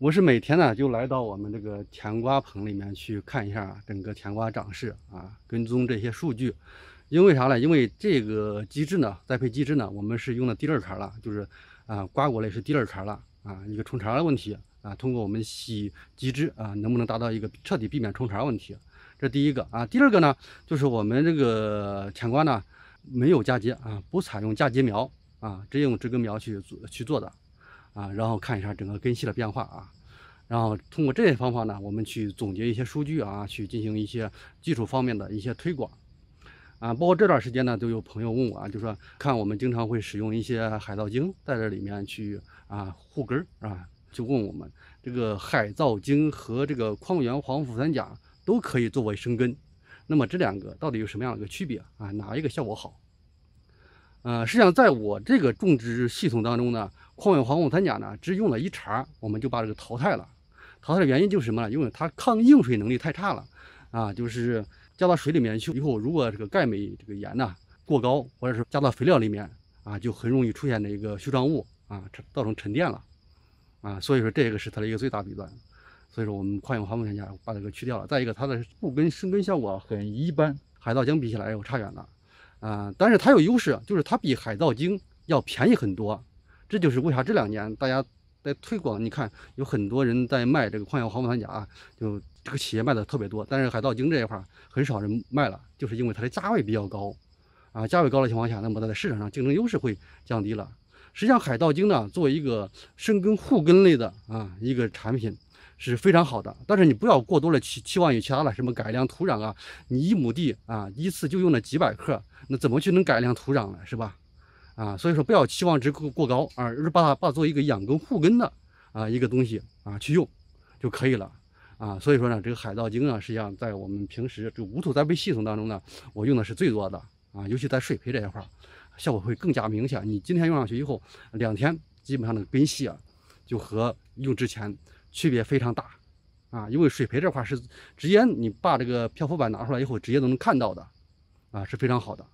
我是每天呢就来到我们这个甜瓜棚里面去看一下整个甜瓜长势啊，跟踪这些数据。因为啥呢？因为这个机制呢，栽培机制呢，我们是用的第二茬了，就是啊，瓜果类是第二茬了啊，一个冲茬的问题啊，通过我们洗机制啊，能不能达到一个彻底避免冲茬问题？这第一个啊，第二个呢，就是我们这个甜瓜呢没有嫁接啊，不采用嫁接苗啊，直接用植根苗去做去做的。啊，然后看一下整个根系的变化啊，然后通过这些方法呢，我们去总结一些数据啊，去进行一些技术方面的一些推广啊。包括这段时间呢，都有朋友问我啊，就说看我们经常会使用一些海藻精在这里面去啊护根儿啊，就问我们这个海藻精和这个矿源黄腐三钾都可以作为生根，那么这两个到底有什么样的一个区别啊？哪一个效果好？呃，实际上在我这个种植系统当中呢。矿源黄腐三钾呢，只用了一茬，我们就把这个淘汰了。淘汰的原因就是什么呢？因为它抗硬水能力太差了啊，就是加到水里面去以后，如果这个钙镁这个盐呢过高，或者是加到肥料里面啊，就很容易出现这个絮状物啊，造成沉淀了啊。所以说这个是它的一个最大弊端。所以说我们矿源黄腐三钾把这个去掉了。再一个，它的护根生根效果很一般，海藻精比起来又差远了啊。但是它有优势，就是它比海藻精要便宜很多。这就是为啥这两年大家在推广，你看有很多人在卖这个矿源黄腐酸钾，就这个企业卖的特别多，但是海藻精这一块很少人卖了，就是因为它的价位比较高，啊，价位高的情况下，那么它在市场上竞争优势会降低了。实际上，海藻精呢作为一个生根护根类的啊一个产品是非常好的，但是你不要过多的期期望于其他的什么改良土壤啊，你一亩地啊一次就用了几百克，那怎么去能改良土壤呢？是吧？啊，所以说不要期望值过过高啊，而是把它把它做一个养根护根的啊一个东西啊去用就可以了啊。所以说呢，这个海藻精啊，实际上在我们平时这个无土栽培系统当中呢，我用的是最多的啊，尤其在水培这一块，效果会更加明显。你今天用上去以后，两天基本上的根系啊，就和用之前区别非常大啊。因为水培这块是直接你把这个漂浮板拿出来以后，直接都能看到的啊，是非常好的。